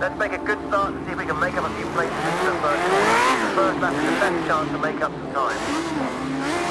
Let's make a good start and see if we can make up a few places in the first lap. The first lap is the best chance to make up some time.